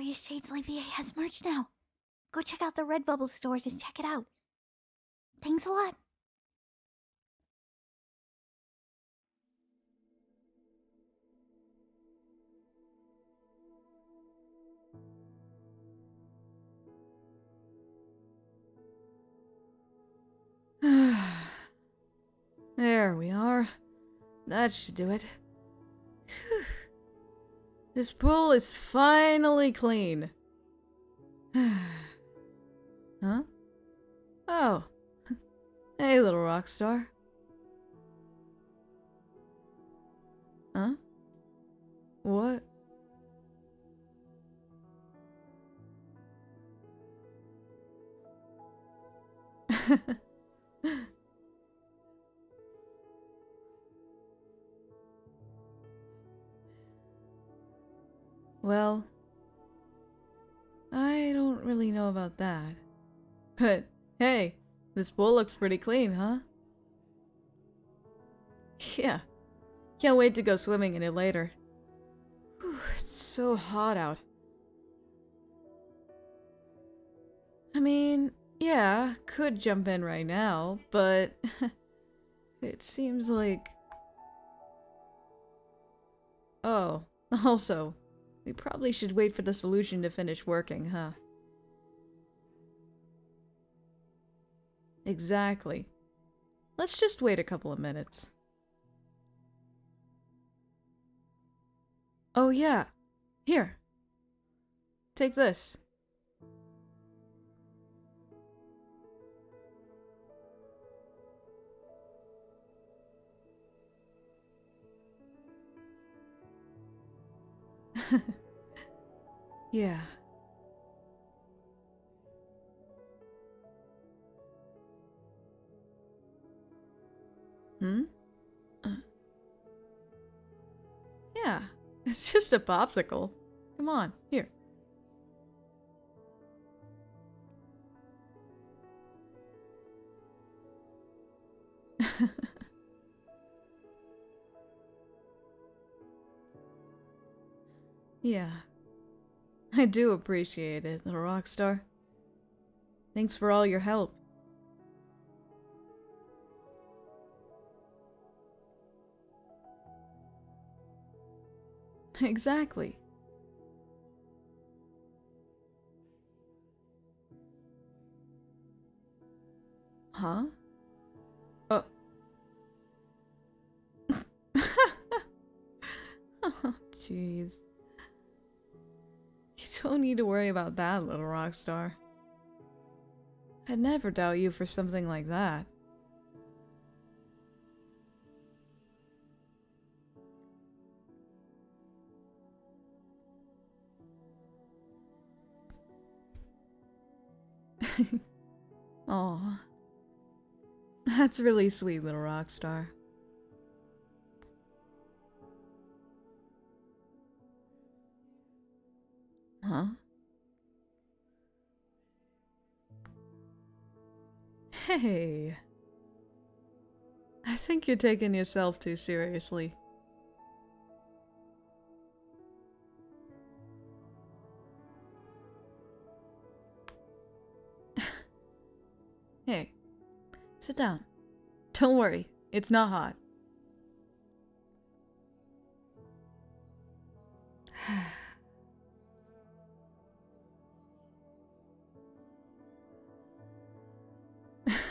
Aryashadeslay VA has merch now. Go check out the Redbubble store. Just check it out. Thanks a lot. there we are. That should do it. This pool is finally clean. huh? Oh. Hey, little rock star. Huh? What? well, I don't really know about that. But hey, this pool looks pretty clean, huh? Yeah. Can't wait to go swimming in it later. Whew, it's so hot out. I mean, yeah, could jump in right now, but it seems like... Oh, also, we probably should wait for the solution to finish working, huh? Exactly. Let's just wait a couple of minutes. Oh yeah. Here. Take this. yeah. Hmm? Uh. Yeah, it's just a popsicle. Come on, here. yeah. I do appreciate it, little rock star. Thanks for all your help. Exactly. Don't need to worry about that, little rock star. I'd never doubt you for something like that. Aw. That's really sweet, little rock star. Huh? Hey. I think you're taking yourself too seriously. hey, sit down. Don't worry, it's not hot.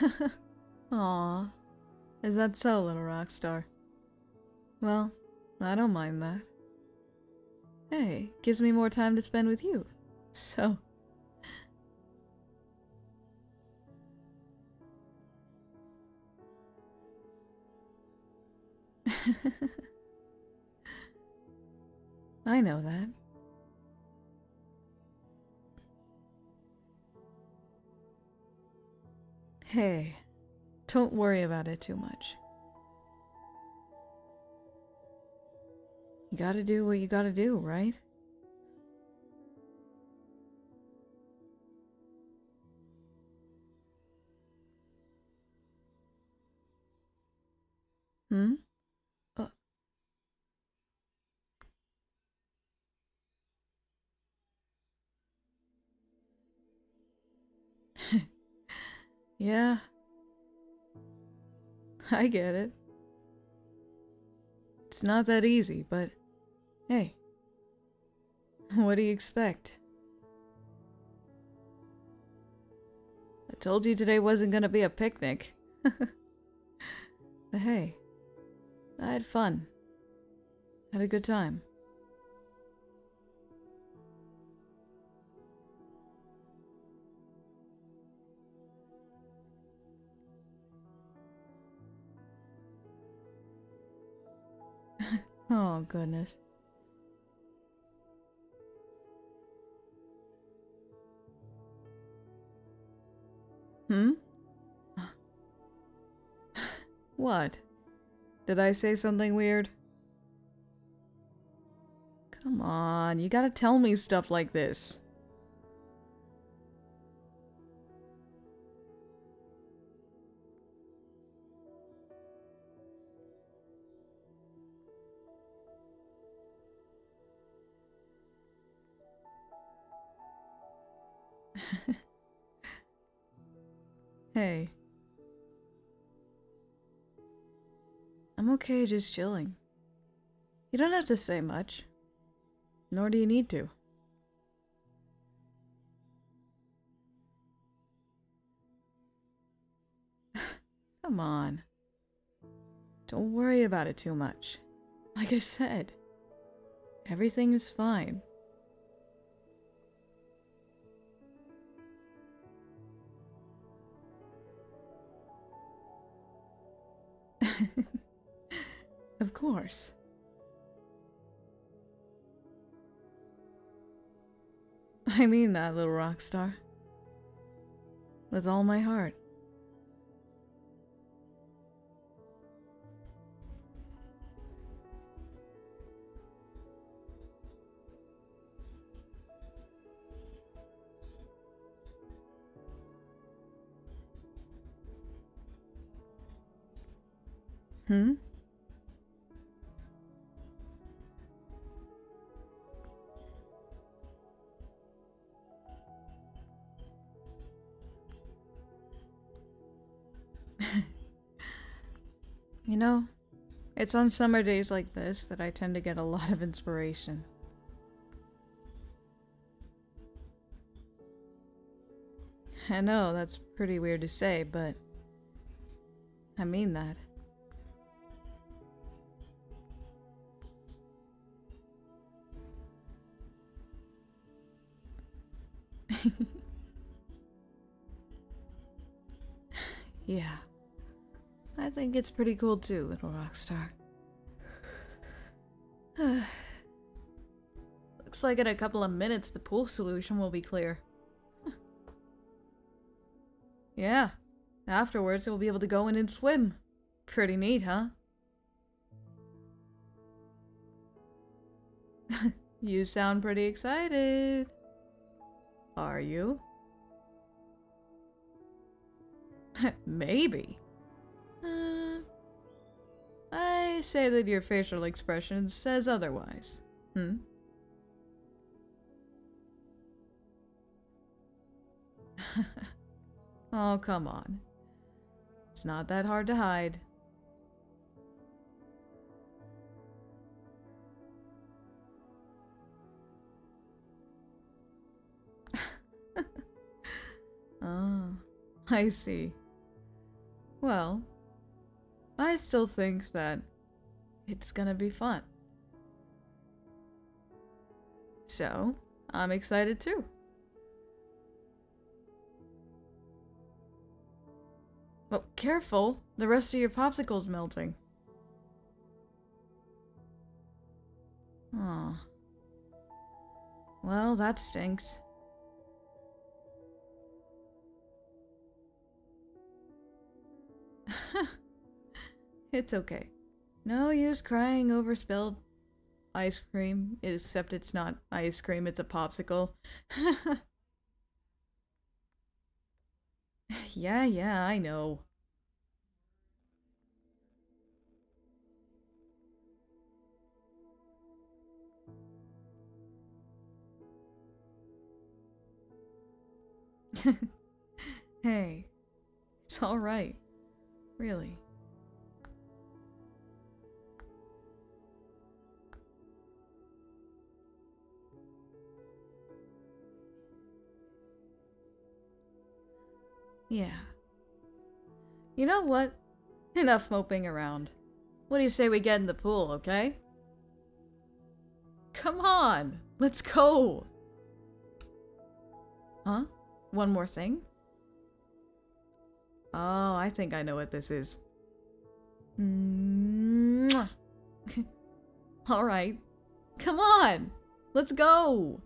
Aw. Is that so, little rock star? Well, I don't mind that. Hey, gives me more time to spend with you. So. I know that. Hey, don't worry about it too much. You gotta do what you gotta do, right? Hmm? Yeah. I get it. It's not that easy, but hey. What do you expect? I told you today wasn't gonna be a picnic. but hey, I had fun. Had a good time. Oh, goodness. Hmm? what? Did I say something weird? Come on, you gotta tell me stuff like this. hey. I'm okay just chilling. You don't have to say much. Nor do you need to. Come on. Don't worry about it too much. Like I said, everything is fine. of course. I mean that, little rock star. With all my heart. Hmm? you know, it's on summer days like this that I tend to get a lot of inspiration. I know, that's pretty weird to say, but I mean that. yeah. I think it's pretty cool too, little rock star. Looks like in a couple of minutes the pool solution will be clear. yeah. Afterwards, we'll be able to go in and swim. Pretty neat, huh? you sound pretty excited. Are you? Maybe. Uh, I say that your facial expression says otherwise. Hmm? oh, come on. It's not that hard to hide. I see. Well, I still think that it's gonna be fun. So, I'm excited too. But careful, the rest of your popsicle's melting. Aw. Well, that stinks. it's okay. No use crying over spilled ice cream, except it's not ice cream, it's a popsicle. yeah, yeah, I know. hey, It's alright. Really. Yeah. You know what? Enough moping around. What do you say we get in the pool, okay? Come on! Let's go! Huh? One more thing? Oh, I think I know what this is. Alright. Come on! Let's go!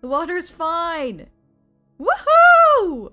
The water's fine! Woohoo!